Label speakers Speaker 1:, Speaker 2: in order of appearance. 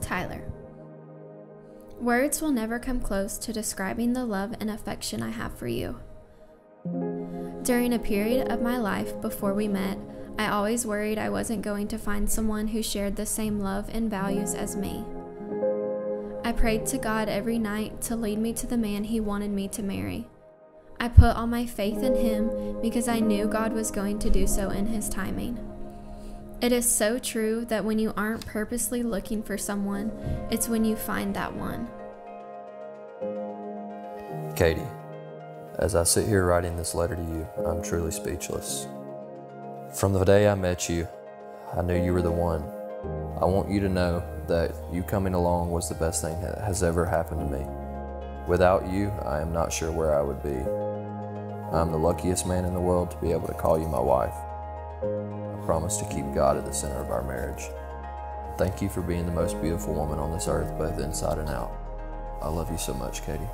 Speaker 1: Tyler. Words will never come close to describing the love and affection I have for you. During a period of my life before we met, I always worried I wasn't going to find someone who shared the same love and values as me. I prayed to God every night to lead me to the man He wanted me to marry. I put all my faith in Him because I knew God was going to do so in His timing. It is so true that when you aren't purposely looking for someone, it's when you find that one.
Speaker 2: Katy, as I sit here writing this letter to you, I'm truly speechless. From the day I met you, I knew you were the one. I want you to know that you coming along was the best thing that has ever happened to me. Without you, I am not sure where I would be. I'm the luckiest man in the world to be able to call you my wife. I promise to keep God at the center of our marriage. Thank you for being the most beautiful woman on this earth, both inside and out. I love you so much, Katy.